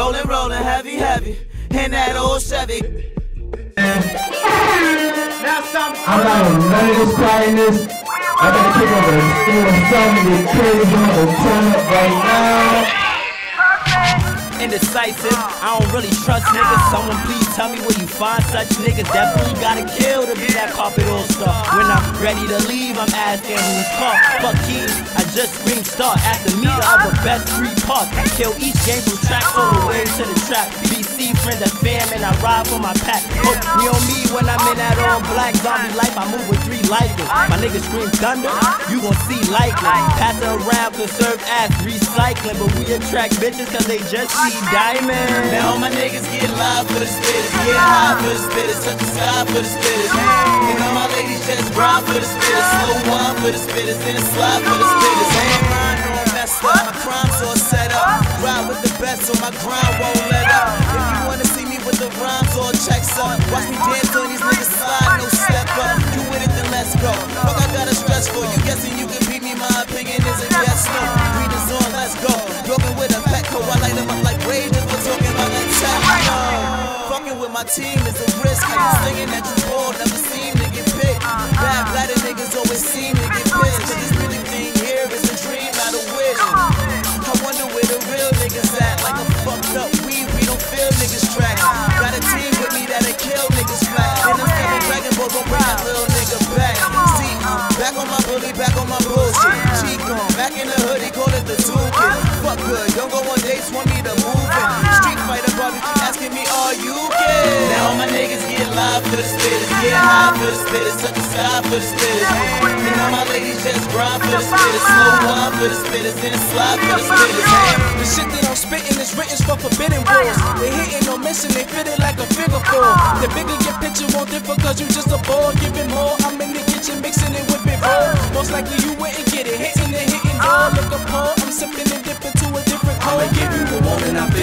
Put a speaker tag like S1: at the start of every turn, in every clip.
S1: Rolling, rolling, heavy, heavy. In that old Chevy.
S2: I'm not on none of this quietness. I gotta kick over the steal something get crazy. I'm turn up right now.
S1: Indecisive, I don't really trust niggas. Someone please tell me where you find such niggas. Definitely gotta kill to be that carpet all star. When I'm ready to leave, I'm asking who's car. Fuck keys, I just scream start. At the meter of the best free park. Kill each game from tracks all the way to the trap. BC friend, that's fam, and I ride for my pack. Hope me on me when I'm in that all black zombie life. I move with three lifers. My niggas scream thunder, you gon' see lightning. Pass around, conserve ass, recycling. But we attract bitches cause they just see diamonds. Now all my niggas get live for the spitters, get high for the spitters, touch the sky for the spitters. And all my ladies just grind for the spitters, slow wine for the spitters, then slide for the spitters. Lying, no I'm messed up, my crime's all set up. Ride with the best, so my grind won't let up. Guessing you can beat me. My opinion is a yes, no. Read is on, let's go. Broken with a Petco, I light them up like raiders. We're talking about that techno. Fucking with my team is a risk. How you singing that you ball, never seem to get picked. Bad bladder niggas always seem to get Back in the hoodie, call it the toolkit. Fuck good, don't go on dates, want me to move in. Street fighter barbecue asking me, are you gay? Now all my niggas get live for the spitters, get high for the spitters, touch the sky for the spitters. And all my ladies just grind for the spitters, slow wine for the spitters, then slide for the spitters.
S3: The shit that I'm spitting is written for forbidden wars. They hitting no missing, they fit it like a figure four. The bigger your picture won't differ cause you just a ball. Giving more, I'm in the kitchen mixing it it raw. Most likely you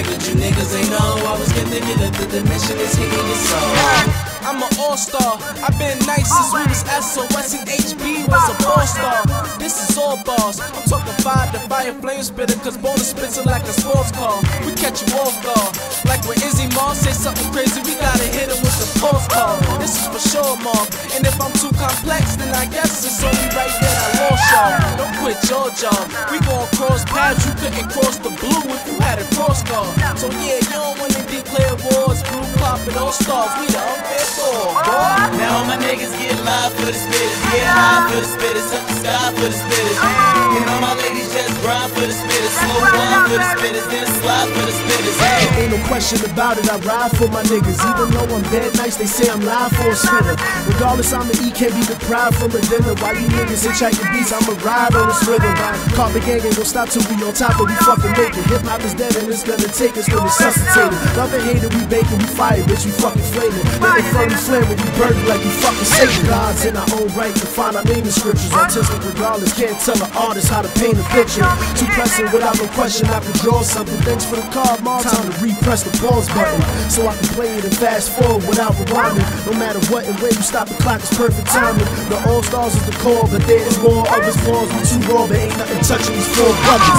S1: figured you niggas ain't know. I was getting thinking that the dimension is hitting your soul.
S3: I'm an all-star. I've been nice since we was SOS and HB was a ball star. This is all bars. I'm talking fire to fire flame spitter, cause bonus spits it like a sports car. We catch you off guard. Like when Izzy Mars say something crazy, we gotta hit him with the pulse call. This is for sure, Mark. And if I'm too complex, then I guess it's only right that Don't quit your job. We gon' cross paths, you couldn't cross the blue if you had a cross guard. So yeah, you don't wanna declare wars, blue pop and all stars. We the unfair four, boy.
S1: Now all my niggas get live for the spitters, get high for the spitters, touch the sky for the spitters. And all my grind for the spitters, slow wine for the spitters, then slide for the spitters. Hey.
S4: Ain't no question about it, I ride for my niggas. Even though I'm dead nice, they say I'm live for a spitter. Regardless, I'ma eat, can't be deprived from a dinner. While you niggas hitchhiking beats, I'ma ride on this rhythm. Carpet gang ain't gon' stop till we on top, but we fucking make it. Hip hop is dead and it's gonna take us to resuscitate it. Love and hate it, we baking, we fire, bitch, we fucking flaming. Let the flame flame when we burn it like we fucking Satan. Gods in our own right, define our name in scriptures. Artistic regardless, can't tell an artist how to paint a picture. Too pressing without no question, I can draw something. Thanks for the card, Mom. Time to repress the pause button so I can play it and fast forward without rewinding. No matter what and where you stop the clock, it's perfect timing. The All Stars is the core, but there is more of us balls. We too raw, but ain't nothing touching these four brothers.